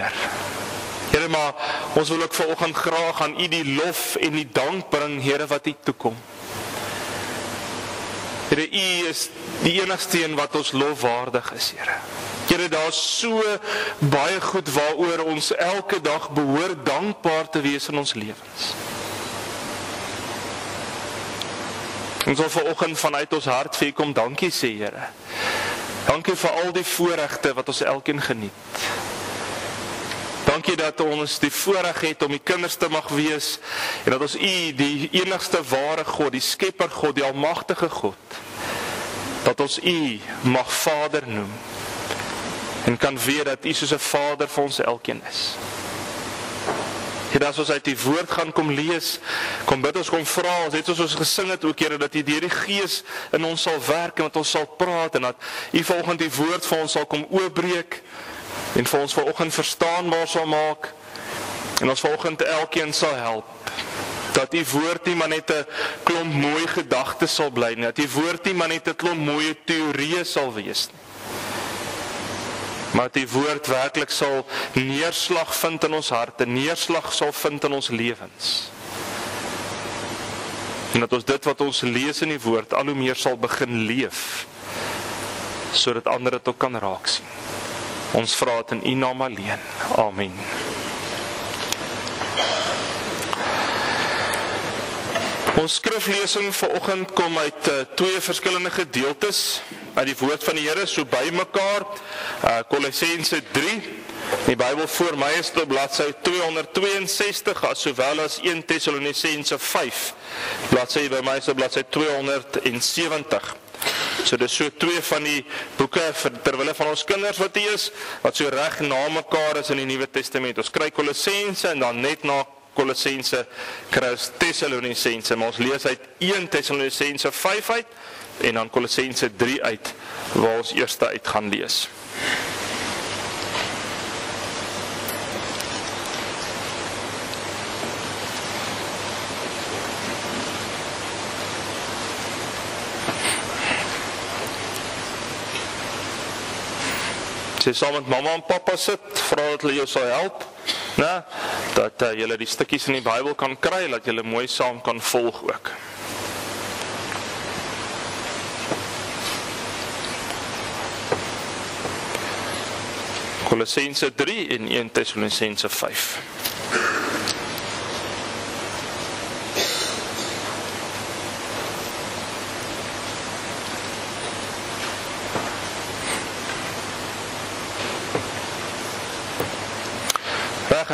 Heer. Here maar ons wil ook vanoggend graag aan U die lof en die dank bring Here wat U toekom. Here U is die enigste een wat ons lofwaardig is Here. Here daar's so baie goed waaroor ons elke dag behoort dankbaar te wees in ons lewens. Ons wil vanoggend vanuit ons hart vir U kom dankie sê Here. Dankie vir al die voorregte wat ons elkeen geniet. Dankie dat ons die voorreg het om die kinders te mag wees en dat ons U die enigste ware God, die Skepper God, die almagtige God, dat ons U mag Vader noem. En kan weet dat U soos 'n Vader vir ons elkeen is. Hier as ons uit die woord gaan kom lees, kom bid ons kom vra, ons het soos ons gesing het ook Here dat U deur die Gees in ons sal werk en dat ons sal praat en dat U volgens die woord vir ons sal kom oopbreek en vir ons vanoggend verstaanbaar sal maak en ons vanoggend elkeen sal help dat die woord nie maar net 'n klomp mooi gedagtes sal bly nie dat die woord nie maar net 'n klomp mooi teorieë sal wees nie maar dat die woord werklik sal neerslag vind in ons harte neerslag sal vind in ons lewens. En dat ons dit wat ons lees in die woord al hoe meer sal begin leef sodat ander dit ook kan raak sien Ons vra dit in U naam alleen. Amen. Ons skriflesing vir oggend kom uit uh, twee verskillende gedeeltes uit die woord van die Here so bymekaar. Uh Kolossense 3. Die Bybel voor my is op bladsy 262 as sowel as 1 Tessalonisense 5. Bladsy by my is op bladsy 270. So dis so twee van die boeke vir terwille van ons kinders wat hier is wat so reg na mekaar is in die Nuwe Testament. Ons kry Kolossense en dan net na Kolossense kry ons Tessalonisense. Maar ons lees uit 1 Tessalonisense 5 uit en dan Kolossense 3 uit waar ons eers uit gaan lees. Sy saam met mamma en pappa sit, vra dat hulle jou sal help, né? Dat uh, julle die stukkies in die Bybel kan kry, dat julle mooi saam kan volg ook. Kolossense 3 en 1 Tessalonisense 5.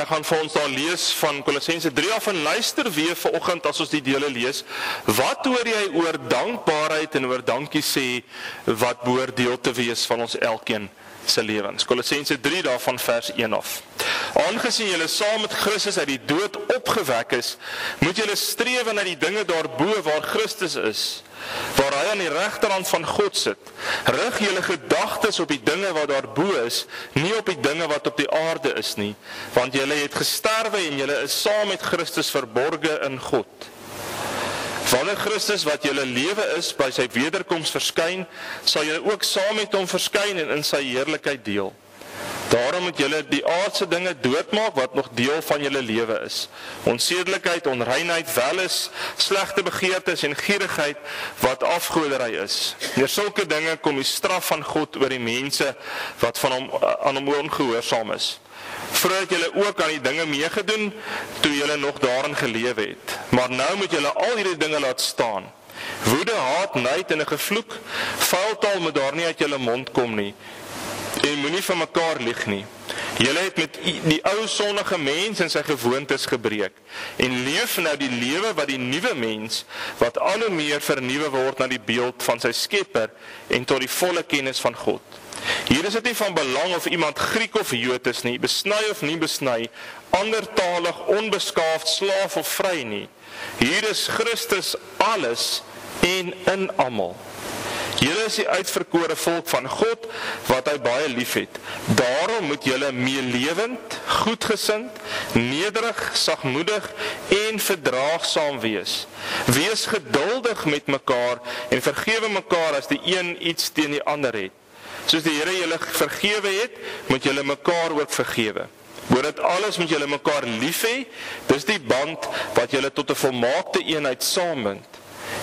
ek gaan vir ons daar lees van Kolossense 3 af en luister weer vanoggend as ons die dele lees. Wat hoor jy oor dankbaarheid en oor dankie sê wat behoort deel te wees van ons elkeen se lewens? Kolossense 3 daarvan vers 1 af. Aangesien julle saam met Christus uit die dood opgewek is, moet julle streef na die dinge daarbo waar Christus is waar hy aan die regterhand van God sit. Rig julle gedagtes op die dinge wat daarbo is, nie op die dinge wat op die aarde is nie, want julle het gesterwe en julle is saam met Christus verborge in God. Wanneer Christus wat julle lewe is by sy wederkoms verskyn, sal julle ook saam met hom verskyn en in sy heerlikheid deel. Daarom moet julle die aardse dinge doodmaak wat nog deel van julle lewe is. Onsedelikheid, onreinheid, welis, slegte begeertes en gierigheid wat afgoderry is. Deur sulke dinge kom die straf van God oor die mense wat van hom aan hom ongehoorsaam is. Vroeg julle ook aan die dinge meegedoen toe julle nog daarin gelewe het. Maar nou moet julle al hierdie dinge laat staan. Woede, haat, nait en 'n gevloek, vuil taal moet daar nie uit julle mond kom nie en moenie van mekaar lieg nie. Julle het met die ou sondige mens en sy gewoontes gebreek en leef nou die lewe wat die nuwe mens wat al hoe meer vernuwe word na die beeld van sy Skepper en tot die volle kennis van God. Hier is dit nie van belang of iemand Griek of Jood is nie, besny of nie besny, andertalig, onbeskaafd, slaaf of vry nie. Hier is Christus alles en in almal. Julle is die uitverkore volk van God wat hy baie liefhet. Daarom moet julle meelewend, goedgesind, nederig, sagmoedig en verdraagsaam wees. Wees geduldig met mekaar en vergewe mekaar as die een iets teen die ander het. Soos die Here julle vergewe het, moet julle mekaar ook vergewe. Moet dit alles met julle mekaar lief hê. Dis die band wat julle tot 'n volmaakte eenheid saambind.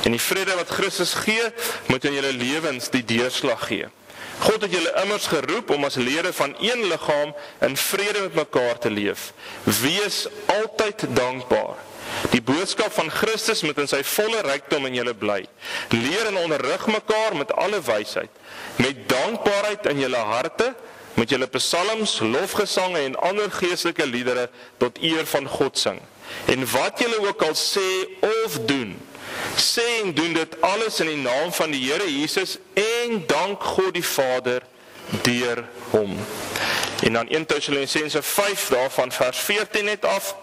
En die vrede wat Christus gee, moet in julle lewens die deurslag gee. God het julle immers geroep om as lede van een liggaam in vrede met mekaar te leef. Wees altyd dankbaar. Die boodskap van Christus moet in sy volle rykdom in julle bly. Leer en onderrig mekaar met alle wysheid, met dankbaarheid in julle harte met julle psalms, lofgesange en ander geestelike liedere tot eer van God sing. En wat julle ook al sê of doen, sê en doen dit alles in die naam van die Here Jesus en dank God die Vader deur hom. En dan 1 Tessalonisense 5 daarvan vers 14 net af.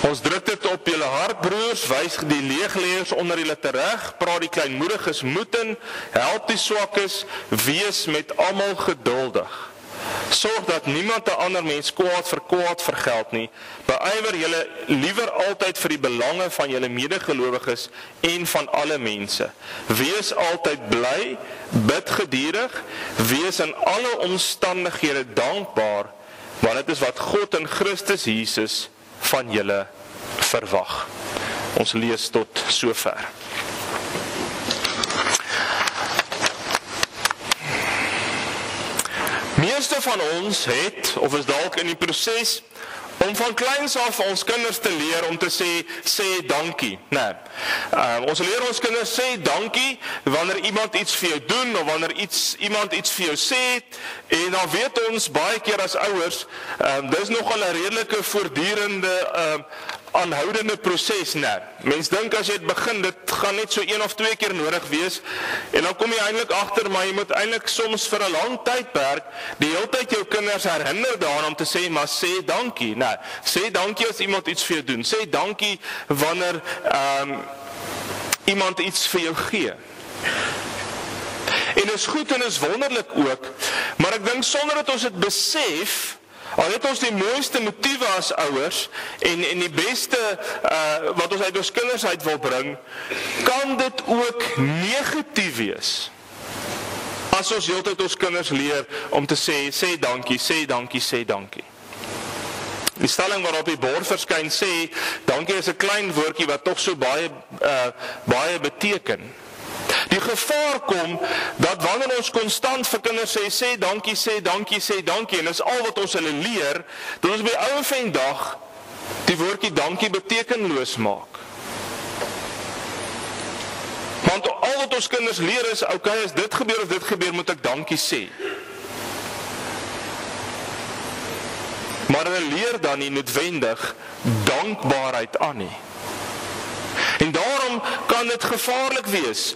Ons druk dit op julle hart broers, wys die leegleers onder julle tereg, praat die kleinmoediges moed in, help die swakkes, wees met almal geduldig. Sorg dat niemand 'n ander mens kwaad vir kwaad vergeld nie. Beywer julle liewer altyd vir die belange van julle medegelowiges en van alle mense. Wees altyd bly, bid gedurig, wees in alle omstandighede dankbaar, want dit is wat God in Christus Jesus van julle verwag. Ons lees tot sover. Meeste van ons het of is dalk in die proses om van kleins af ons kinders te leer om te sê sê dankie, né? Nee. Uh, ons leer ons kinders sê dankie wanneer iemand iets vir jou doen of wanneer iets iemand iets vir jou sê en dan weet ons baie keer as ouers, ehm uh, dis nogal 'n redelike voortdurende ehm uh, aanhoudende proses net. Mens dink as jy dit begin, dit gaan net so een of twee keer nodig wees en dan kom jy eintlik agter maar jy moet eintlik soms vir 'n lang tydperk die hele tyd jou kinders herinner daaraan om te sê maar sê dankie. Nou, sê dankie as iemand iets vir jou doen. Sê dankie wanneer ehm um, iemand iets vir jou gee. En is goed en is wonderlik ook, maar ek dink sonder dat ons dit besef, Al het ons die mooiste motiewe as ouers en en die beste uh wat ons uit ons kinders uit wil bring, kan dit ook negatief wees. As ons heeltyd ons kinders leer om te sê sê dankie, sê dankie, sê dankie. Die stelling waarop die bord verskyn sê dankie is 'n klein woordjie wat tog so baie uh baie beteken. Die gevaar kom dat wanneer ons konstant vir kinders sê sê dankie, sê dankie, sê dankie en dis al wat ons hulle leer, dat ons by ou en dag die woordjie dankie betekenloos maak. Want al wat ons kinders leer is, okay, as dit gebeur of dit gebeur, moet ek dankie sê. Maar hulle leer dan nie noodwendig dankbaarheid aan nie. En daarom kan dit gevaarlik wees.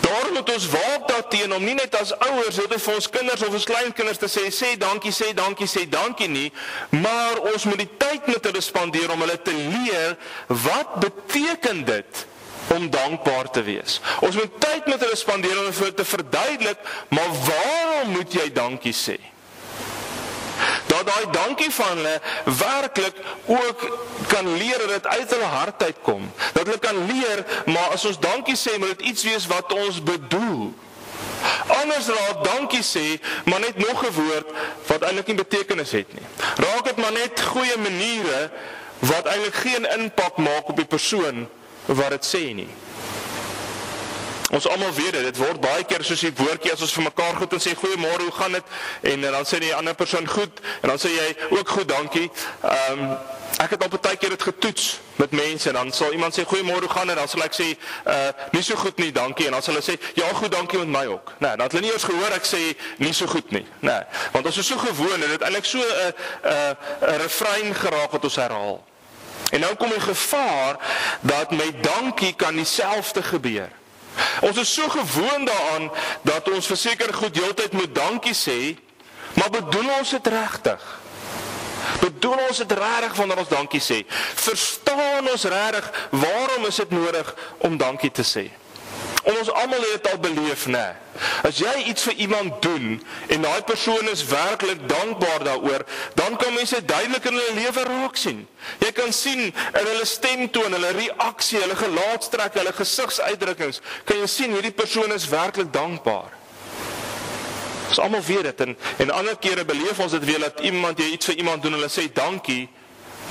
Daarom moet ons waak daarteen om nie net as ouers net vir ons kinders of ons kleinkinders te sê sê dankie, sê dankie, sê dankie nie, maar ons moet die tyd met hulle spandeer om hulle te leer wat beteken dit om dankbaar te wees. Ons moet tyd met hulle spandeer om hulle te verduidelik, maar waarom moet jy dankie sê? Dat daai dankie van hulle werklik ook kan leer dat dit uit hulle hart uitkom. Dat hulle kan leer, maar as ons dankie sê, moet dit iets wees wat ons bedoel. Anders raak dankie sê maar net nog 'n woord wat eintlik nie betekenis het nie. Raak dit maar net goeie maniere wat eintlik geen impak maak op die persoon wat dit sê nie. Ons almal weet dit, dit word baie keer soos die woordjie as ons vir mekaar goed en sê goeiemôre, hoe gaan dit? En dan sê die ander persoon goed en dan sê jy ook goed, dankie. Ehm um, ek het al baie keer dit getoets met mense en dan sal iemand sê goeiemôre, hoe gaan dit? Dan sal ek sê uh nie so goed nie, dankie. En dan sal hulle sê ja, goed, dankie met my ook. Nee, dan het hulle nie eens gehoor ek sê nie so goed nie. Nee, want ons is so gewoond en dit eintlik so 'n uh, 'n uh, 'n refrein geraak wat ons herhaal. En nou kom die gevaar dat met dankie kan dieselfde gebeur. Ons is so gewoond daaraan dat ons verseker goed heeltyd moet dankie sê, maar bedoel ons dit regtig? Bedoel ons dit regtig wanneer ons dankie sê? Verstaan ons regtig waarom is dit nodig om dankie te sê? Ons almal het dit al beleef, né? As jy iets vir iemand doen en daai persoon is werklik dankbaar daaroor, dan kan mense duidelik in hulle lewe raak sien. Jy kan sien in hulle stemtoon, hulle reaksie, hulle gelaatstrek, hulle gesigsuitdrukkings, kan jy sien hierdie persoon is werklik dankbaar. Ons almal weet dit en en ander kere beleef ons dit weer dat iemand jy iets vir iemand doen, hulle sê dankie,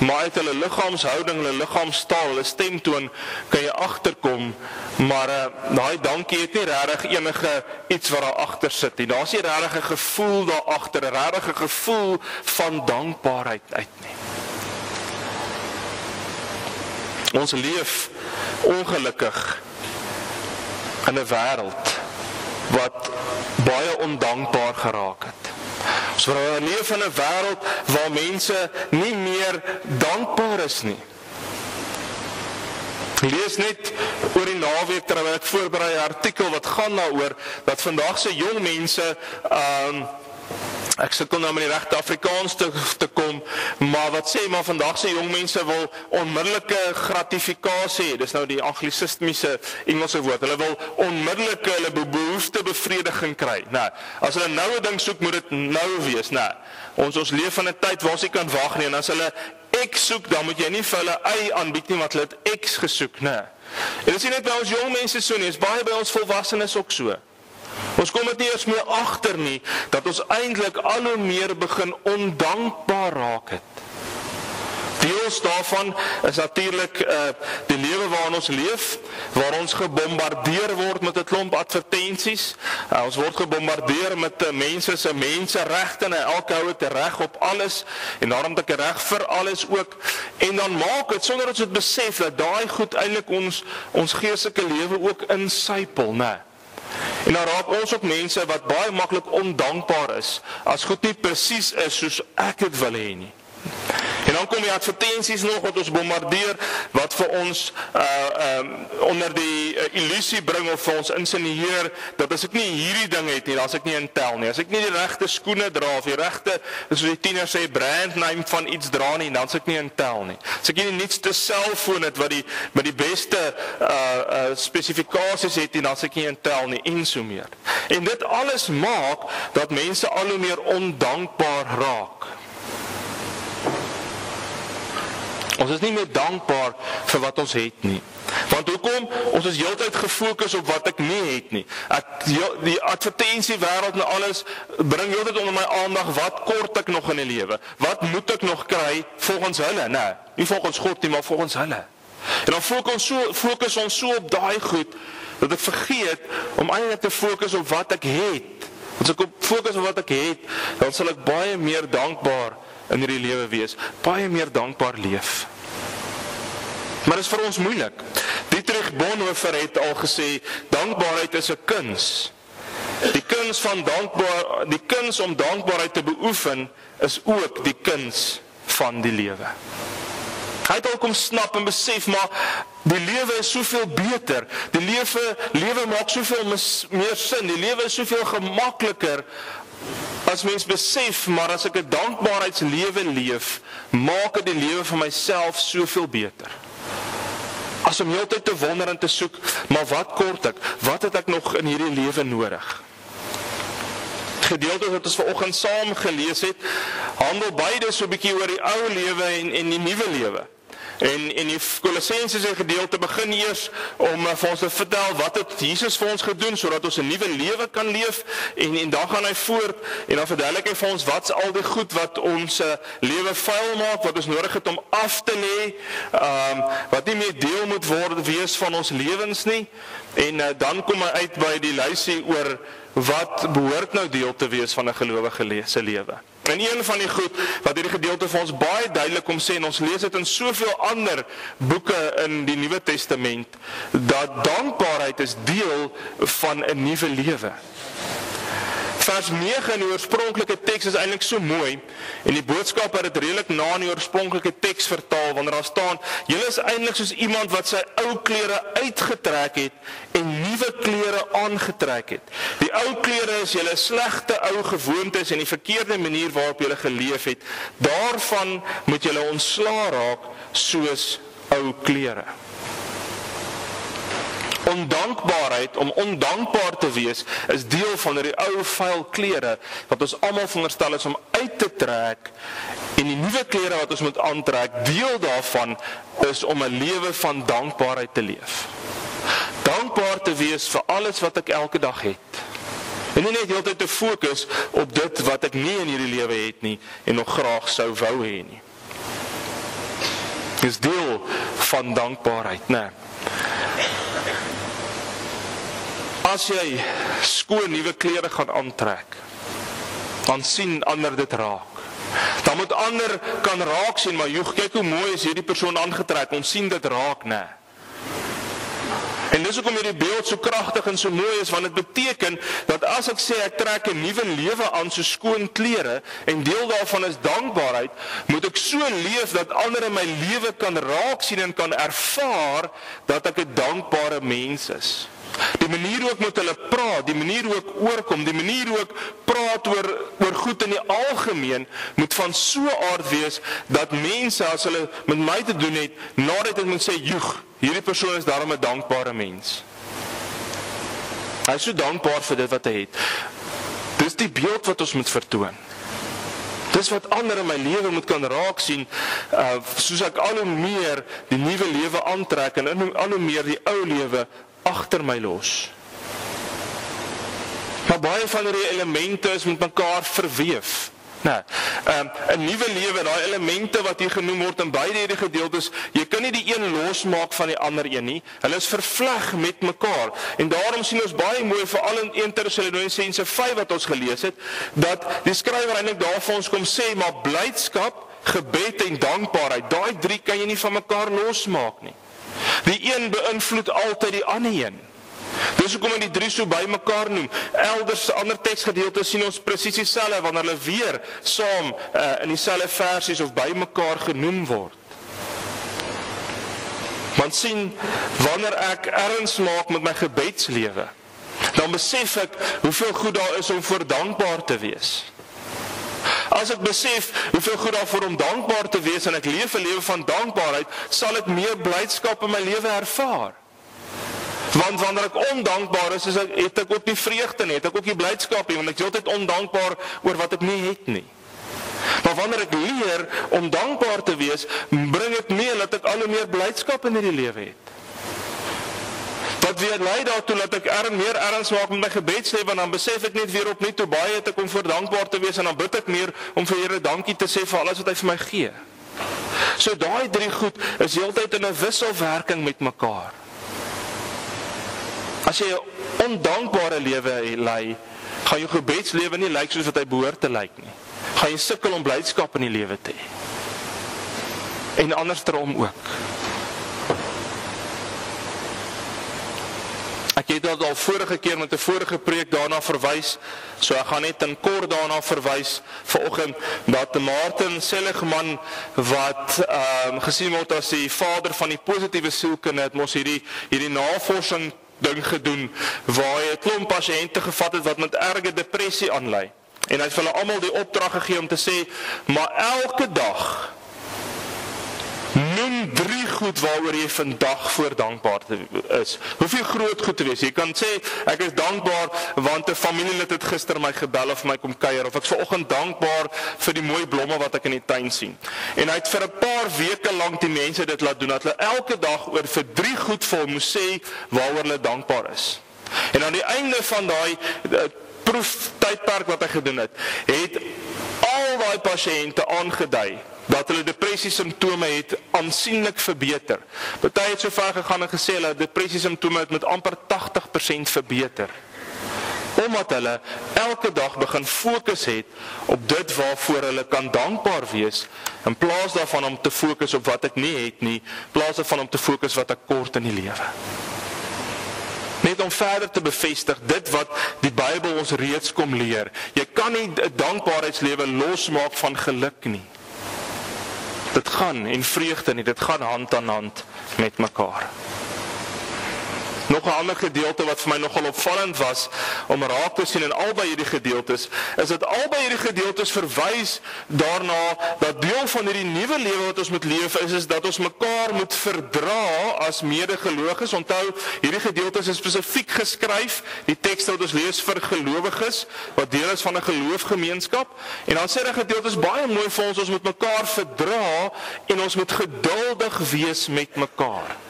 maar uit hulle liggaamshouding, hulle liggaamstaal, hulle stemtoon kan jy agterkom, maar uh, daai dankie het nie regtig enige iets wat daar agter sit nie. Daar's nie regtig 'n gevoel daar agter, 'n regtig gevoel van dankbaarheid uit nie. Ons leef ongelukkig in 'n wêreld wat baie ondankbaar geraak het. Ons leef in 'n wêreld waar mense nie meer dankbaar is nie. Lees net oor die naweek terwyl ek voorberei 'n artikel wat gaan daaroor dat vandag se jong mense um, ek sukkel nou met die regte Afrikaans te te kom, maar wat sê maar vandag se jong mense wil onmiddellike gratifikasie hê. Dis nou die anglisistiese Engelse woord. Hulle wil onmiddellike hulle behoefte bevrediging kry. Nou, as hulle nou 'n ding soek, moet dit nou wees, né? Nou, ons ons leef in 'n tyd waar ons nie kan wag nie en as hulle X soek, dan moet jy nie vir hulle Y aanbied nie want hulle het X gesoek, né? En dit is net by ons jong mense so nie, is baie by ons volwassenes ook so. Ons kom dit nie eens meer agter nie dat ons eintlik al hoe meer begin ondankbaar raak het. Deels daarvan is natuurlik uh die lewe waarin ons leef, waar ons gebombardeer word met 'n klomp advertensies. Uh, ons word gebombardeer met uh, mense se menseregte en elke ou het reg op alles en daarom het ek reg vir alles ook. En dan maak dit sonder dat ons dit besef dat daai goed eintlik ons ons geestelike lewe ook insypel, né? Nee. En dan raak ons ook mense wat baie maklik ondankbaar is as goed nie presies is soos ek dit wil hê nie. En dan kom die advertensies nog wat ons bombardeer wat vir ons uh um onder die uh, illusie bring of vir ons insinieer dat as ek nie hierdie ding het nie, dan as ek nie intel nie. As ek nie die regte skoene dra of die regte soos die tieners sê brand name van iets dra nie, dan as ek nie intel nie. As ek nie die nuutste selfoon het wat die met die beste uh uh spesifikasies het nie, dan as ek nie intel nie en so meer. En dit alles maak dat mense al hoe meer ondankbaar raak. Ons is nie meer dankbaar vir wat ons het nie. Want hoekom? Ons is heeltyd gefokus op wat ek nie het nie. Ek die advertensie wêreld en alles bring heeltyd onder my aandag wat kort ek nog in die lewe? Wat moet ek nog kry volgens hulle, nê? Nee, nie volgens God nie, maar volgens hulle. En dan fokus ons so fokus ons so op daai goed dat ek vergeet om eintlik te fokus op wat ek het. As ek op fokus op wat ek het, dan sal ek baie meer dankbaar in hierdie lewe wees, baie meer dankbaar leef. Maar dit is vir ons moeilik. Dietrich Bonhoeffer het al gesê dankbaarheid is 'n kuns. Die kuns van dankbaar die kuns om dankbaarheid te beoefen is ook die kuns van die lewe. Hy het al kom snap en besef maar die lewe is soveel beter. Die lewe lewe maak soveel meer sin. Die lewe is soveel gemakliker As mens besef maar as ek 'n dankbaarheidslewe leef, maak dit die lewe vir myself soveel beter. As om heeltyd te wonder en te soek, maar wat kort ek? Wat het ek nog in hierdie lewe nodig? Gedeelte wat ons vanoggend saam gelees het, handel beide so 'n bietjie oor die ou lewe en en die nuwe lewe. En en die Kolossense gedeelte begin eers om uh, vir ons te vertel wat het Jesus vir ons gedoen sodat ons 'n nuwe lewe kan leef en en dan gaan hy voort en dan verduidelik hy vir ons wat's al die goed wat ons uh, lewe vuil maak wat ons nodig het om af te lê. Ehm um, wat nie meer deel moet word wees van ons lewens nie. En uh, dan kom hy uit by die lysie oor wat behoort nou deel te wees van 'n gelowige se lewe. En een van die goed wat hierdie gedeelte vir ons baie duidelik kom sê en ons lees dit in soveel ander boeke in die Nuwe Testament dat dankbaarheid is deel van 'n nuwe lewe vers 9 in die oorspronklike teks is eintlik so mooi en die boodskap het dit redelik na in die oorspronklike teks vertaal wanneer daar staan julle is eintlik soos iemand wat sy ou klere uitgetrek het en nuwe klere aangetrek het. Die ou klere is julle slegte ou gewoontes en die verkeerde manier waarop julle geleef het. Daarvan moet julle ontslaa raak soos ou klere ondankbaarheid om ondankbaar te wees is deel van die ou vuil klere wat ons almal veronderstel is om uit te trek en die nuwe klere wat ons moet aantrek deel daarvan is om 'n lewe van dankbaarheid te leef dankbaar te wees vir alles wat ek elke dag het En nie net heeltyd te fokus op dit wat ek nie in hierdie lewe het nie en nog graag sou wou hê nie. Dis deel van dankbaarheid, né? As jy skoon nuwe klere gaan aantrek, dan sien ander dit raak. Dan moet ander kan raak sien, maar joh, kyk hoe mooi is hierdie persoon aangetrek. Ons sien dit raak, né? En dis hoekom hierdie beeld so kragtig en so mooi is want dit beteken dat as ek sê ek trek 'n nuwe lewe aan so skoon klere en deel daarvan is dankbaarheid, moet ek so leef dat ander in my lewe kan raak sien en kan ervaar dat ek 'n dankbare mens is. Die manier hoe ek met hulle praat, die manier hoe ek oorkom, die manier hoe ek praat oor oor goed in die algemeen moet van so aard wees dat mense as hulle met my te doen het, nadat ek moet sê, "Joeg, hierdie persoon is daarom 'n dankbare mens." Hy is so dankbaar vir dit wat hy het. Dis die beeld wat ons moet vertoon. Dis wat ander in my lewe moet kan raak sien, uh soos ek al hoe meer die nuwe lewe aantrek en al hoe meer die ou lewe agter my los. Maar baie van die elemente is met mekaar verweef. Nou, ehm um, 'n nuwe lewe, daai elemente wat hier genoem word in beide hierdie gedeeltes, jy kan nie die een losmaak van die ander een nie. Hulle is vervleg met mekaar. En daarom sien ons baie mooi veral in 1 Tessalonisense 5 wat ons gelees het, dat die skrywer eintlik daar vir ons kom sê, maar blydskap, gebed en dankbaarheid, daai drie kan jy nie van mekaar losmaak nie. Die een beïnvloed altyd die ander een. Dis hoekom hulle die drie so bymekaar noem. Elders ander teksgedeeltes sien ons presies dieselfde wanneer hulle weer saam uh, in dieselfde versies of bymekaar genoem word. Want sien wanneer ek erns maak met my gebedslewe, dan besef ek hoeveel goed daar is om voor dankbaar te wees. As ek besef hoeveel goed daar vir om dankbaar te wees en ek leef 'n lewe van dankbaarheid, sal ek meer blydskap in my lewe ervaar. Want wanneer ek ondankbaar is, is ek het ek ook nie vreugde nie, het ek ook nie blydskap nie, want ek is altyd ondankbaar oor wat ek nie het nie. Maar wanneer ek leer om dankbaar te wees, bring dit mee dat ek al hoe meer blydskap in hierdie lewe het wat weer lei daartoe dat ek erg meer erns maak met my gebedslewe en dan besef ek net weer opnuut hoe baie het ek om voor dankbaar te wees en dan bid ek meer om vir Here dankie te sê vir alles wat hy vir my gee. So daai drie goed is heeltyd in 'n wisselwerking met mekaar. As jy 'n ondankbare lewe lei, gaan jou gebedslewe nie lyk soos wat hy behoort te lyk nie. Gaan jy sukkel om blydskap in die lewe te hê. En andersom ook. Ek het dit al vorige keer met 'n vorige preek daarna verwys. So ek gaan net in kort daarna verwys vanoggend dat Martin Seligman wat ehm um, gesien word as die vader van die positiewe sielkunde het mos hierdie hierdie navorsing ding gedoen waar hy 'n klomp pasiënte gevat het wat met erge depressie aanlei. En hy het vir hulle almal die opdrag gegee om te sê, maar elke dag Noem drie goed waaroor jy vandag voor dankbaar is. Hoeveel groot goed te wees. Jy kan sê ek is dankbaar want 'n familielid het gister my gebel of my kom kuier of ek is vanoggend dankbaar vir die mooi blomme wat ek in die tuin sien. En hy het vir 'n paar weke lank die mense dit laat doen dat hulle elke dag oor vir drie goed vol moes sê waaroor hulle dankbaar is. En aan die einde van daai eh, proef tydperk wat hy gedoen het, het al daai pasiënte aangedui dat hulle depressie simptome het aansienlik verbeter. Party het so ver gegaan en gesê hulle depressie simptome het met amper 80% verbeter. Omdat hulle elke dag begin fokus het op dit waarvoor hulle kan dankbaar wees in plaas daarvan om te fokus op wat ek nie het nie, plaas daarvan om te fokus wat ek kort in die lewe. Net om verder te bevestig dit wat die Bybel ons reeds kom leer. Jy kan nie 'n dankbaarheidslewe losmaak van geluk nie. Dit gaan en vreugde nie, dit gaan hand aan hand met mekaar. Nog 'n ander gedeelte wat vir my nogal opvallend was om raak te sien in albei hierdie gedeeltes, is dat albei hierdie gedeeltes verwys daarna dat deel van hierdie nuwe lewe wat ons moet leef is is dat ons mekaar moet verdra as medegelowiges. Onthou, hierdie gedeeltes is spesifiek geskryf, die teks wat ons lees vir gelowiges wat deel is van 'n geloofgemeenskap. En dan sê die gedeeltes baie mooi vir ons ons moet mekaar verdra en ons moet geduldig wees met mekaar.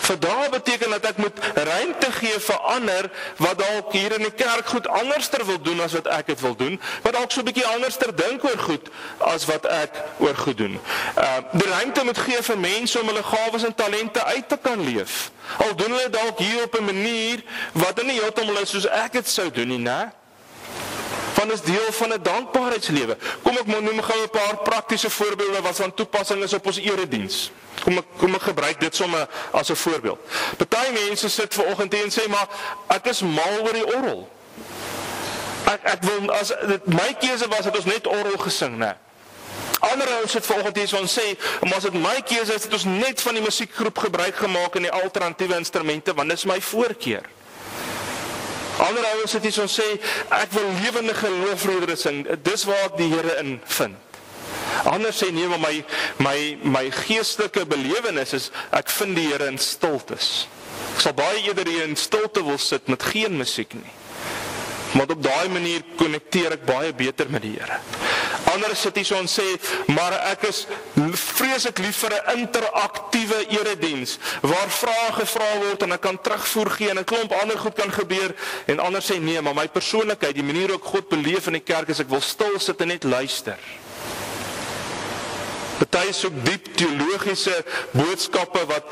Verdra beteken dat ek moet ruimte gee vir ander wat dalk hier in die kerk goed anderster wil doen as wat ek dit wil doen, wat dalk so 'n bietjie anderster dink oor goed as wat ek oor goed doen. Uh die ruimte moet gee vir mense om hulle gawes en talente uit te kan leef. Al doen hulle dalk hier op 'n manier wat nie heeltemal is soos ek dit sou doen nie, né? Want is deel van 'n dankbaarheidslewe. Kom ek noem gou 'n paar praktiese voorbeelde wat van toepassing is op ons erediens. Kom ek kom ek gebruik dit sommer as 'n voorbeeld. Party mense sit ver oggend en sê maar ek is mal oor die orgel. Ek ek wil as dit my keuse was het ons net orgel gesing, né? Ander ouens het vanoggend hier so sê, maar as dit my keuse is, het ons net van die musiekgroep gebruik gemaak en die alternatiewe instrumente want dit is my voorkeur. Ander ouens het hier so sê, ek wil lewende geloofliedere sing. Dis waar ek die Here in vind. Ander sê nee, maar my my my geestelike belewenis is ek vind die Here in stiltes. Ek sal baie eerder hier in stilte wil sit met geen musiek nie. Want op daai manier konnekteer ek baie beter met die Here. Ander sit hier so en sê, maar ek is vreeslik lief vir 'n interaktiewe erediens waar vrae gevra word en ek kan terugvoer gee en 'n klomp ander goed kan gebeur en ander sê nee, maar my persoonlikheid, die manier hoe ek God beleef in die kerk is ek wil stil sit en net luister. Party soek diep teologiese boodskappe wat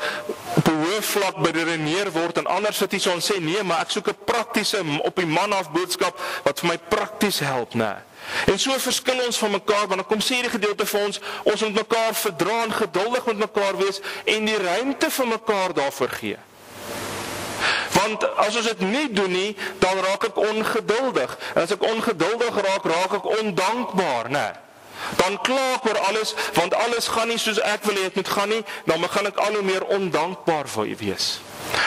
op 'n hoë vlak beredeneer word en ander sit hier so en sê nee, maar ek soek 'n praktiese op die man af boodskap wat vir my prakties help, né? En so verskil ons van mekaar want dan kom sê die gedeelte vir ons, ons moet mekaar verdra en geduldig met mekaar wees en die ruimte vir mekaar daarvoor gee. Want as ons dit nie doen nie, dan raak ek ongeduldig. En as ek ongeduldig raak, raak ek ondankbaar, né? Nee dan kla ek oor alles want alles gaan nie soos ek wil hê dit moet gaan nie dan begin ek al hoe meer ondankbaar vir u wees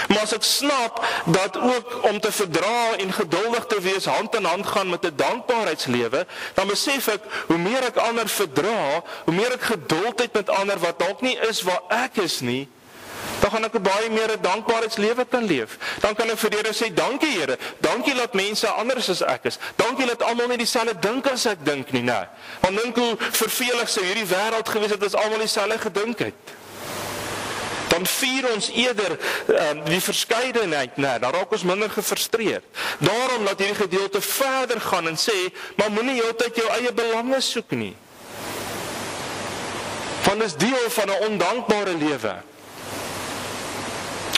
maar as ek snap dat ook om te verdra en geduldig te wees hand in hand gaan met 'n dankbaarheidslewe dan besef ek hoe meer ek ander verdra hoe meer ek geduldheid met ander wat dalk nie is waar ek is nie dan gaan ek 'n baie meer 'n dankbaarheidslewe kan leef. Dan kan ek vir Here sê dankie Here. Dankie dat mense anders as ek is. Dankie dat almal nie dieselfde dink as ek dink nie, né? Want dink hoe vervelig sou hierdie wêreld gewees het as almal dieselfde gedink het. Dan vier ons eerder um, die verskeidenheid, né? Dan raak ons minder gefrustreerd. Daarom laat hierdie gedeelte verder gaan en sê, maar moenie heeltyd jou eie belange soek nie. Want dit is deel van 'n ondankbare lewe.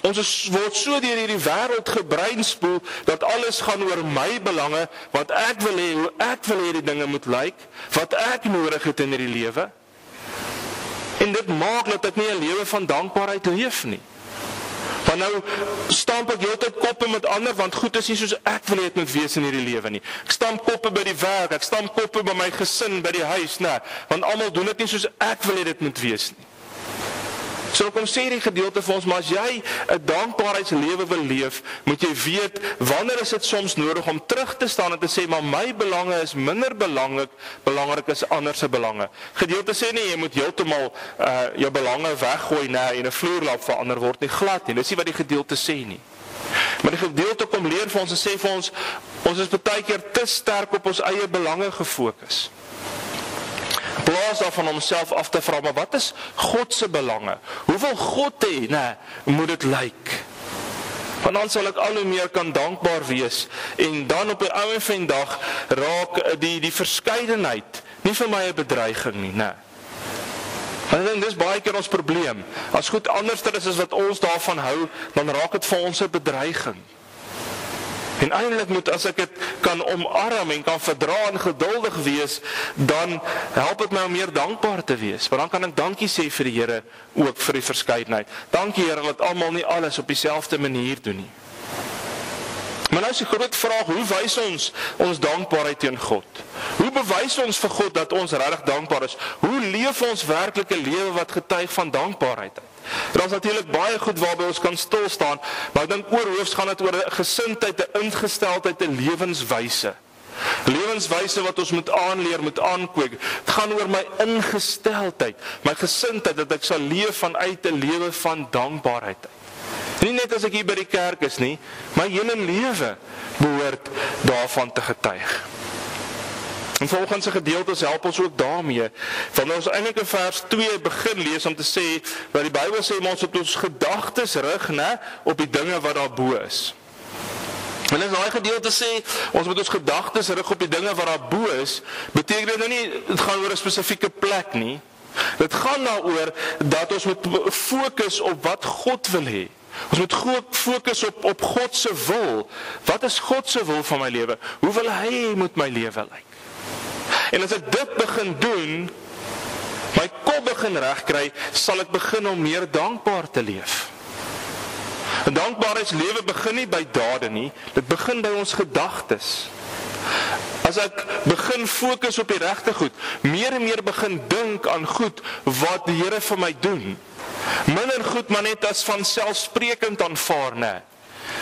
Ons is, word so deur hierdie wêreld gebreinspoel dat alles gaan oor my belange, wat ek wil hê, hoe ek wil hê die dinge moet lyk, wat ek nodig het in hierdie lewe. En dit maak dat ek nie 'n lewe van dankbaarheid leef nie. Want nou stamp ek heeltyd koppe met ander want goed is nie soos ek wil hê dit moet wees in hierdie lewe nie. Ek stamp koppe by die werk, ek stamp koppe by my gesin, by die huis, né? Want almal doen dit nie soos ek wil hê dit moet wees nie. So kom sê die gedeelte vir ons, maar as jy 'n dankbaarheidslewe wil leef, moet jy weet wanneer is dit soms nodig om terug te staan en te sê maar my belange is minder belangrik, belangrik is ander se belange. Gedeelte sê nie jy moet heeltemal uh jou belange weggooi nê en 'n vloerlap verander word nie glad nie. Dis nie wat die gedeelte sê nie. Maar die gedeelte kom leer vir ons en sê vir ons ons is baie keer te sterk op ons eie belange gefokus plaas daarvan om homself af te vra maar wat is God se belange? Hoe wil God hê, nê, moet dit lyk? Want dan sal ek al hoe meer kan dankbaar wees en dan op 'n ou en van dag raak die die verskeidenheid nie vir my 'n bedreiging nie, nê. Want dan dis baie keer ons probleem. As goed anderster is as wat ons daarvan hou, dan raak dit vir ons 'n bedreiging. En eintlik moet as ek dit kan omarm en kan verdra en geduldig wees, dan help dit my om meer dankbaar te wees. Want dan kan ek dankie sê vir die Here ook vir die verskeidenheid. Dankie Here dat almal nie alles op dieselfde manier doen nie. Maar nou is die groot vraag, hoe wys ons ons dankbaarheid teen God? Hoe bewys ons vir God dat ons regtig dankbaar is? Hoe leef ons werklike lewe wat getuig van dankbaarheid? Daar's natuurlik baie goed waarby ons kan stil staan, maar ek dink oorhoofs gaan dit oor 'n gesindheid, 'n ingesteldheid, 'n lewenswyse. Lewenswyse wat ons moet aanleer, moet aankweek. Dit gaan oor my ingesteldheid, my gesindheid dat ek sal leef vanuit 'n lewe van dankbaarheid. Nie net as ek hier by die kerk is nie, my hele lewe behoort daarvan te getuig. En volgens se gedeeltes help ons ook daarmee. Want ons eintlik in vers 2 begin lees om te sê dat die Bybel sê ons moet ons gedagtes rig, né, op die dinge wat daarbo is. En as daai gedeelte sê ons moet ons gedagtes rig op die dinge wat daarbo is, beteken dit nou nie dit gaan oor 'n spesifieke plek nie. Dit gaan daaroor dat ons moet fokus op wat God wil hê. Ons moet goed fokus op op God se wil. Wat is God se wil vir my lewe? Hoe wil hy moet my lewe lyk? En as ek dit begin doen, my kop begin regkry, sal ek begin om meer dankbaar te leef. 'n Dankbaarheidslewe begin nie by dade nie, dit begin by ons gedagtes. As ek begin fokus op die regte goed, meer en meer begin dink aan goed wat die Here vir my doen. Minder goed maar net as van selfsprekend aanvaar, né?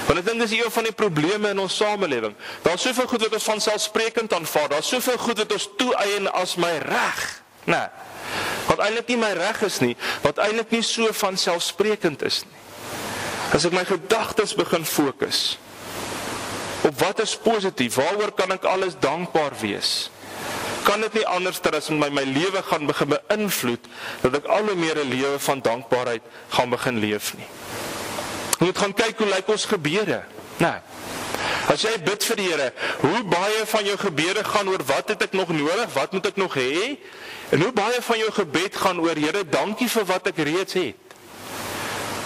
Want ek dink dis een van die probleme in ons samelewing. Daar's soveel goed wat ons van selfsprekend aanvaar. Daar's soveel goed wat ons toeëien as my reg, né? Wat eintlik nie my reg is nie, wat eintlik nie so van selfsprekend is nie. As ek my gedagtes begin fokus op wat is positief, waaroor kan ek alles dankbaar wees? Kan dit nie anders ter as my my lewe gaan begin beïnvloed dat ek al hoe meer 'n lewe van dankbaarheid gaan begin leef nie. Jy moet gaan kyk hoe lyk ons gebede. Nee. As jy bid vir die Here, hoe baie van jou gebede gaan oor wat het ek nog nodig? Wat moet ek nog hê? En hoe baie van jou gebed gaan oor Here, dankie vir wat ek reeds het.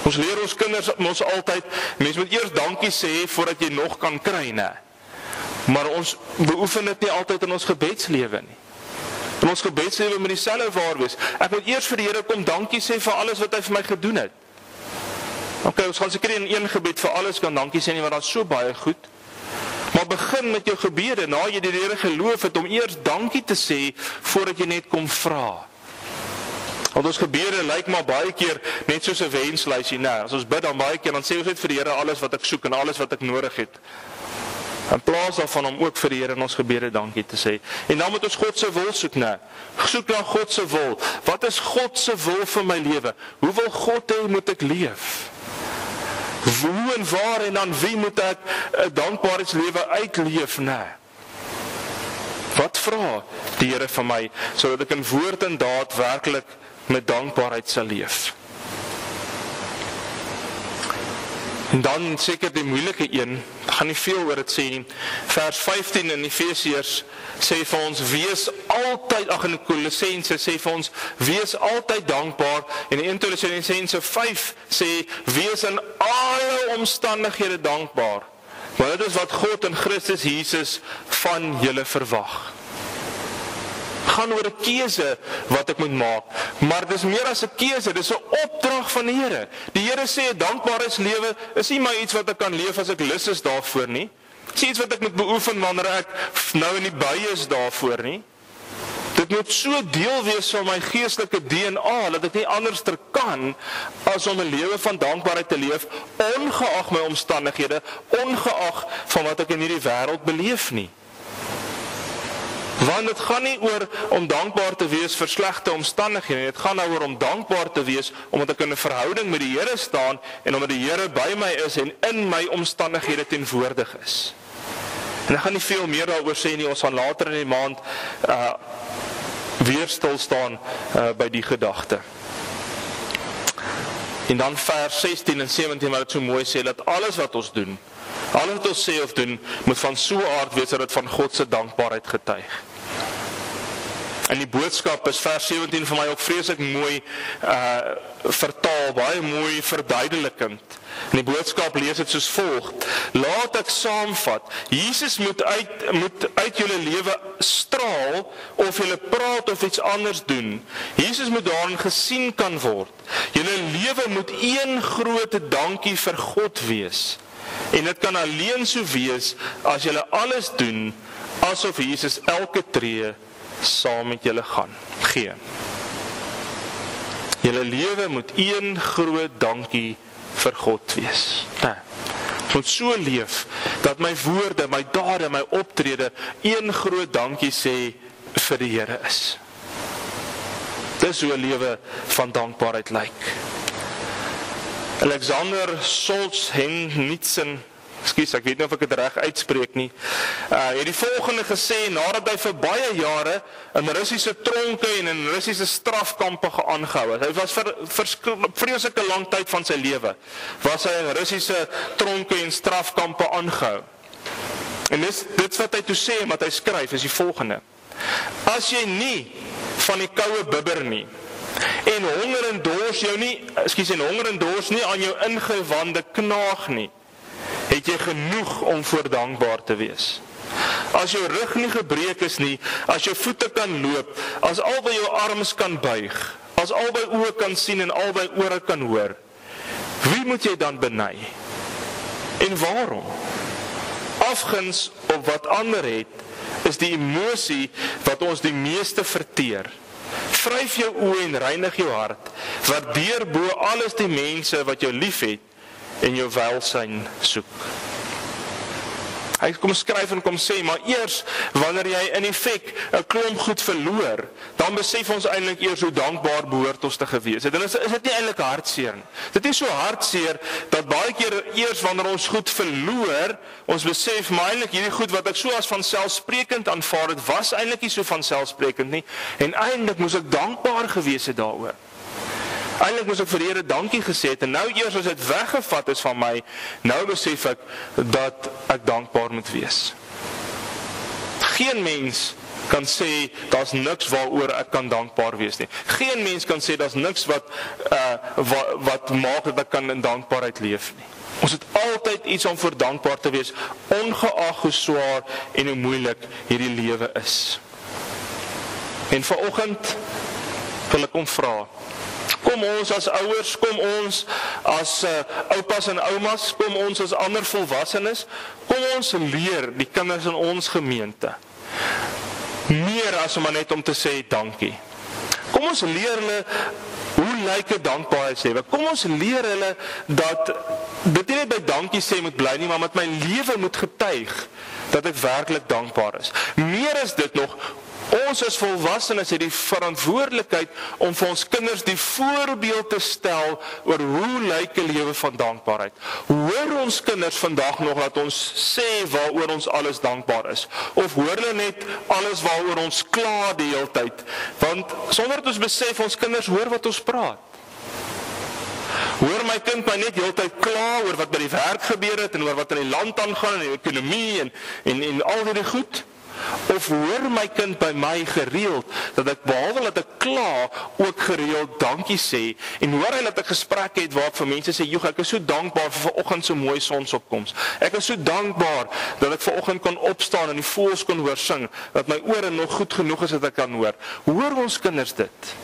Ons leer ons kinders mos altyd, mens moet eers dankie sê voordat jy nog kan kry, né? Maar ons beoefen dit nie altyd in ons gebedslewe nie. In ons gebedslewe moet dieselfde waar wees. Ek moet eers vir die Here kom dankie sê vir alles wat hy vir my gedoen het. OK, ons gaan seker in een gebed vir alles kan dankie sê nie, want is so baie goed. Maar begin met jou gebede, na jy die Here geloof het om eers dankie te sê voordat jy net kom vra. Want ons gebede lyk maar baie keer net soos 'n wenslysie, né? As ons bid dan baie keer dan sê ons net vir die Here alles wat ek soek en alles wat ek nodig het. In plaas daarvan om ook vir die Here in ons gebede dankie te sê. En dan moet ons God se wil soek, né? Soek na God se wil. Wat is God se wil vir my lewe? Hoe wil God hê moet ek leef? Hoe en waar en aan wie moet ek 'n dankbaarheidslewe uitleef, né? Wat vra die Here van my sodat ek in woord en daad werklik met dankbaarheid sal leef. En dan seker die moeilike een, gaan nie veel oor dit sê nie. Vers 15 in Efesiërs sê vir ons wees altyd ag in Kolossense sê vir ons wees altyd dankbaar en in Kolossense 5 sê wees in alle omstandighede dankbaar. Want dit is wat God in Christus Jesus van julle verwag gaan oor 'n keuse wat ek moet maak. Maar dis meer as 'n keuse, dis 'n opdrag van die Here. Die Here sê dankbaarheidslewe is nie maar iets wat ek kan leef as ek lus is daarvoor nie. Dis iets wat ek moet beoefen wanneer ek nou in die bye is daarvoor nie. Dit moet so deel wees van my geestelike DNA dat ek nie anders ter kan as om 'n lewe van dankbaarheid te leef ongeag my omstandighede, ongeag van wat ek in hierdie wêreld beleef nie. Want dit gaan nie oor om dankbaar te wees vir slegte omstandighede nie. Dit gaan daaroor om dankbaar te wees omdat ek in 'n verhouding met die Here staan en omdat die Here by my is en in my omstandighede teenwoordig is. En ek gaan nie veel meer daaroor sê nie. Ons gaan later in die maand uh weer stil staan uh by die gedagte. En dan vers 16 en 17 wat dit so mooi sê dat alles wat ons doen Alles wat ons sê of doen, moet van so 'n aard wees dat dit van God se dankbaarheid getuig. En die boodskap is vers 17 vir my ook vreeslik mooi uh vertaal, baie mooi verduidelikend. En die boodskap lees dit soos volg: Laat ek saamvat. Jesus moet uit moet uit julle lewe straal of julle praat of iets anders doen. Jesus moet daarin gesien kan word. Julle lewe moet een groot dankie vir God wees. En dit kan alleen so wees as jy alles doen asof Jesus elke tree saam met julle gaan. Gee. Julle lewe moet een groot dankie vir God wees. Nee. Moet so leef dat my woorde, my dade, my optrede een groot dankie sê vir die Here is. Dis hoe 'n lewe van dankbaarheid lyk. Like. Alexander Solzhenitsyn Ekskuus, ek weet nie of ek dit reg uitspreek nie. Uh het die volgende gesê nadat hy vir baie jare in Russiese tronke en in Russiese strafkampe geaangehou het. Hy was vir vreeslike lang tyd van sy lewe was hy in Russiese tronke en strafkampe aangehou. En dis dit wat hy toe sê wat hy skryf is die volgende. As jy nie van die koue bibber nie en honger en dors jou nie, ekskuus en honger en dors nie aan jou ingewande knaag nie, het jy genoeg om voor dankbaar te wees. As jou rug nie gebreek is nie, as jou voete kan loop, as albei jou arms kan buig, as albei oë kan sien en albei ore kan hoor, wie moet jy dan beny? En waarom? Afguns op wat ander het, is die emosie wat ons die meeste verteer. Vryf jou oë en reinig jou hart. Waardeer bo alles die mense wat jou liefhet en jou welsyn soek. Hy kom skryf en kom sê, maar eers wanneer jy in effek 'n klomp goed verloor, dan besef ons eintlik eers hoe dankbaar behoort ons te gewees het. En is is dit nie eintlik hartseer nie. Dit is so hartseer dat baie keer eers wanneer ons goed verloor, ons besef maar eintlik hierdie goed wat ek so as van selfsprekend aanvaar het, was eintlik nie so van selfsprekend nie en eintlik moes ek dankbaar gewees het daaroor. Eindelik moes ek vir die Here dankie gesê het en nou eers as dit weggevat is van my, nou besef ek dat ek dankbaar moet wees. Geen mens kan sê daar's niks waaroor ek kan dankbaar wees nie. Geen mens kan sê daar's niks wat uh wat, wat maak dat ek kan in dankbaarheid leef nie. Ons het altyd iets om vir dankbaar te wees, ongeag hoe swaar en hoe moeilik hierdie lewe is. En vanoggend wil ek hom vra Kom ons as ouers, kom ons as uh, oupas en oumas, kom ons as ander volwassenes, kom ons leer die kinders in ons gemeente. Meer as om net om te sê dankie. Kom ons leer hulle hoe lyk 'n dankbaarheidslewe? Kom ons leer hulle dat dit nie net by dankie sê moet bly nie, maar met my lewe moet getuig dat ek werklik dankbaar is. Meer is dit nog Ons as volwassenes het die verantwoordelikheid om vir ons kinders die voorbeeld te stel oor hoe lyk 'n lewe van dankbaarheid. Hoor ons kinders vandag nog dat ons sê waaroor ons alles dankbaar is of hoor hulle net alles waaroor ons kla die hele tyd? Want sonder dat ons besef ons kinders hoor wat ons praat. Hoor my kind my net heeltyd kla oor wat by die werk gebeur het en oor wat in die land aangaan en die ekonomie en en en al die goed? Of hoor my kind by my gereeld dat ek behalwe dat ek kla, ook gereeld dankie sê en hoor hy dat ek gesprekke het waar ek vir mense sê, "Joeg, ek is so dankbaar vir vanoggend se mooi sonsopkoms. Ek is so dankbaar dat ek vanoggend kon opstaan en die voëls kon hoor sing, dat my ore nog goed genoeg is dat ek kan hoor." Hoor ons kinders dit?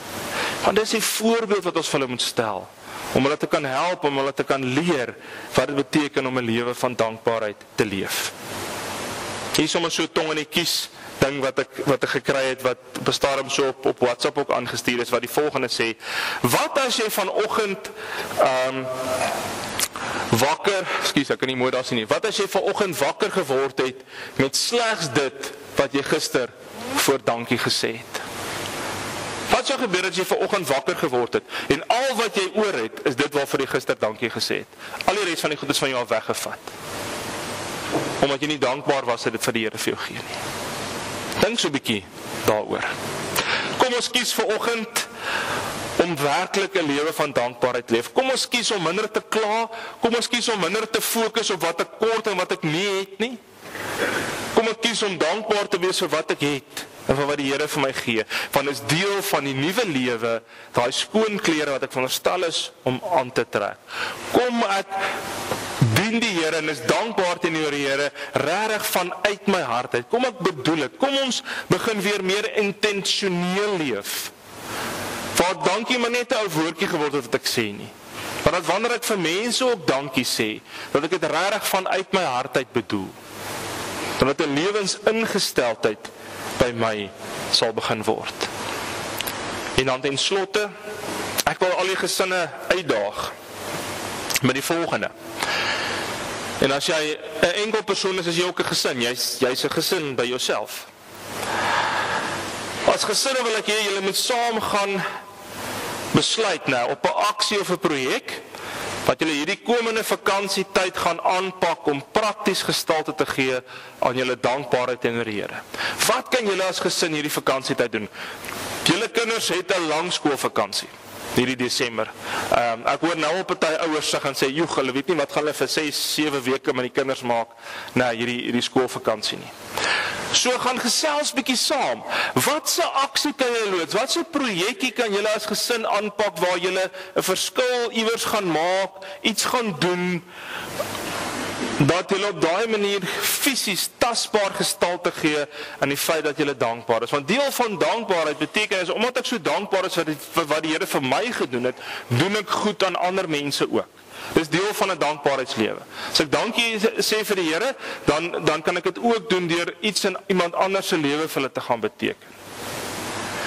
Want dis 'n voorbeeld wat ons vir hulle moet stel om hulle te kan help om hulle te kan leer wat dit beteken om 'n lewe van dankbaarheid te leef. Hier sommer so tong in die kies ding wat ek wat ek gekry het wat bestaar om so op op WhatsApp ook aangestuur is wat die volgende sê: Wat as jy vanoggend ehm um, wakker, skus ek kan nie mooi daar sien nie. Wat as jy vanoggend wakker geword het met slegs dit wat jy gister voor dankie gesê het? Wat sou gebeur as jy vanoggend wakker geword het en al wat jy oor het is dit waarvoor jy gister dankie gesê het? Al die res van die goedes van jou af weggevat omdat jy nie dankbaar was dat dit vir die Here vir jou gee nie. Dink so 'n bietjie daaroor. Kom ons kies vir oggend om werklik 'n lewe van dankbaarheid te leef. Kom ons kies om minder te kla, kom ons kies om minder te fokus op wat ek kort en wat ek nie het nie. Kom ek kies om dankbaar te wees vir wat ek het en vir wat die Here vir my gee. Want dit is deel van die nuwe lewe, daai skoon klere wat ek veronderstel is om aan te trek. Kom ek dien die Here en is dankbaar teenoor die Here regtig vanuit my hart uit. Kom ek bedoel dit. Kom ons begin weer meer intentioneel leef. Waar dankie maar net 'n ou woordjie geword het wat ek sê nie. Maar dat wanneer ek vir mense op dankie sê, dat ek dit regtig vanuit my hart uit bedoel. Dat 'n lewensingesteldheid by my sal begin word. En dan ten slotte, ek wil al die gesinne uitdaag met die volgende. En as jy 'n enkel persoon is, is jy ook 'n gesin. Jy's jy's 'n gesin by jouself. As gesin wil ek hê julle moet saam gaan besluit nou op 'n aksie of 'n projek wat julle hierdie komende vakansietyd gaan aanpak om prakties gestalte te gee aan julle dankbaarheid teenoor die Here. Wat kan julle as gesin hierdie vakansietyd doen? Julle kinders het 'n lang skoolvakansie hierdie Desember. Ehm um, ek hoor nou op party ouers sê gaan sê, "Joeg, hulle weet nie wat gaan hulle vir 6, 7 weke met die kinders maak na hierdie hierdie skoolvakansie nie." So gaan gesels bietjie saam. Wat se aksie kan jy loods? Wat se projekkie kan julle as gesin aanpak waar julle 'n verskil iewers gaan maak, iets gaan doen dat jy op daai manier fisies tasbaar gestalte gee aan die feit dat jy dankbaar is. Want deel van dankbaarheid beteken is omdat ek so dankbaar is vir wat die Here vir my gedoen het, doen ek goed aan ander mense ook. Dis deel van 'n dankbaarheidslewe. As ek dankie sê vir die Here, dan dan kan ek dit ook doen deur iets in iemand anders se lewe vir hulle te gaan beteken.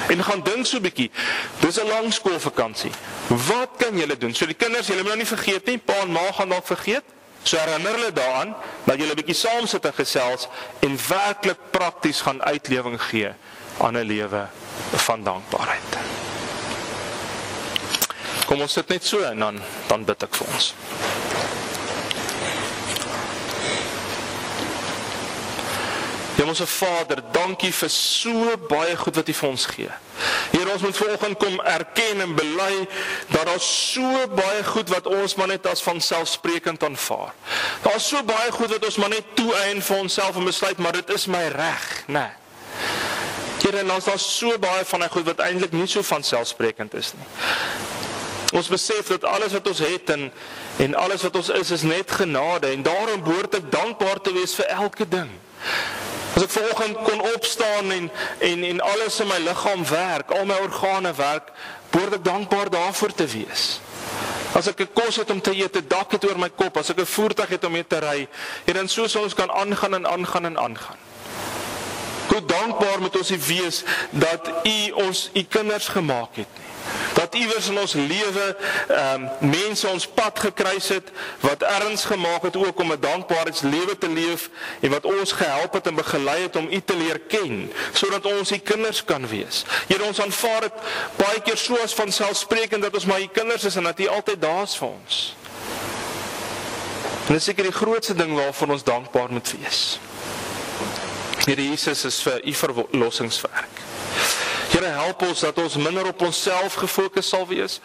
En gaan dink so 'n bietjie. Dis 'n lang skoolvakansie. Wat kan julle doen? So die kinders, julle moet nou nie vergeet nie, pa en ma gaan dalk vergeet. So herinner hulle daaraan dat julle 'n bietjie saam sit en gesels en werklik prakties gaan uitlewing gee aan 'n lewe van dankbaarheid. Kom ons sit net so en dan dan bid ek vir ons. Hemelse Vader, dankie vir so baie goed wat U vir ons gee. Here, ons moet vanoggend kom erken en bely dat daar so baie goed wat ons maar net as van selfsprekend aanvaar. Daar's so baie goed wat ons maar net toeëien vir onsself en besluit maar dit is my reg, né? Nee. Here, ons daar so baie van hy goed wat eintlik nie so van selfsprekend is nie. Ons besef dat alles wat ons het en en alles wat ons is is net genade en daarom behoort ek dankbaar te wees vir elke ding. As ek vanoggend kon opstaan en en en alles in my liggaam werk, al my organe werk, behoort ek dankbaar daarvoor te wees. As ek 'n kos het om te eet, 'n dak het oor my kop, as ek 'n voertuig het om mee te ry, en dan so sou ons kan aangaan en aangaan en aangaan. Hoe dankbaar moet ons wees dat U ons U kinders gemaak het. Nie dat iewers in ons lewe ehm um, mense ons pad gekruis het wat erns gemaak het ook om 'n dankbaarheidslewe te leef en wat ons gehelp het en begelei het om U te leer ken sodat ons U kinders kan wees. Here ons aanvaar dit baie keer so as van selfsprekend dat ons maar U kinders is en dat U altyd daar is vir ons. En dit is seker die grootste ding waarvoor ons dankbaar moet wees. Here Jesus is vir U verlossingswerk. Here help ons dat ons minder op onsself gefokus sal wees.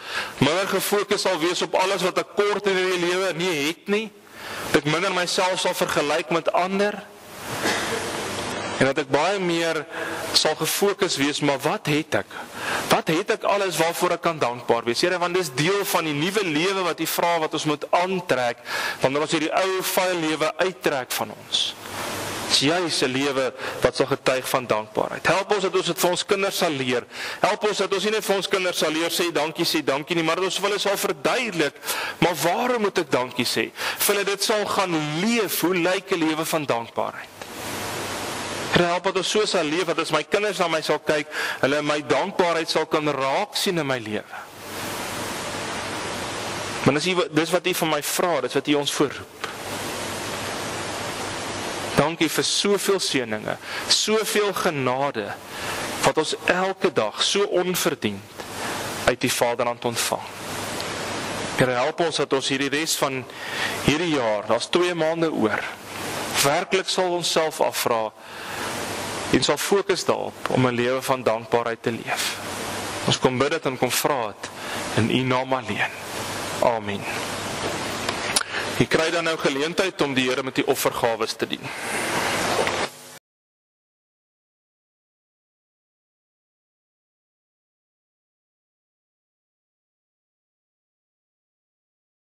Minder gefokus sal wees op alles wat ek kort in die lewe nie het nie. Dat ek minder myself sal vergelyk met ander. En dat ek baie meer sal gefokus wees maar wat het ek? Wat het ek alles waarvoor ek kan dankbaar wees? Here, want dis deel van die nuwe lewe wat U vra wat ons moet aantrek wanneer ons hierdie ou vuil lewe uittrek van ons juis 'n lewe wat sal getuig van dankbaarheid. Help ons dat ons dit vir ons kinders sal leer. Help ons dat ons nie net vir ons kinders sal leer sê dankie sê dankie nie, maar dat ons vir hulle sal verduidelik, maar waarom moet ek dankie sê? Vir hulle dit sal gaan leef, hoe lyk 'n lewe van dankbaarheid? Help dat ons so sal leef dat as my kinders na my sal kyk, hulle my dankbaarheid sal kan raak sien in my lewe. Maar dis dis wat U van my vra, dis wat U ons voorroep. Dankie vir soveel seëninge, soveel genade wat ons elke dag so onverdiend uit die Vaderhand ontvang. Here help ons dat ons hierdie res van hierdie jaar, daar's 2 maande oor, werklik sal ons self afvra en sal fokus daarop om 'n lewe van dankbaarheid te leef. Ons kom bid dit en kom vra dit in U naam alleen. Amen. Jy kry dan nou geleentheid om die Here met die offergawe te dien.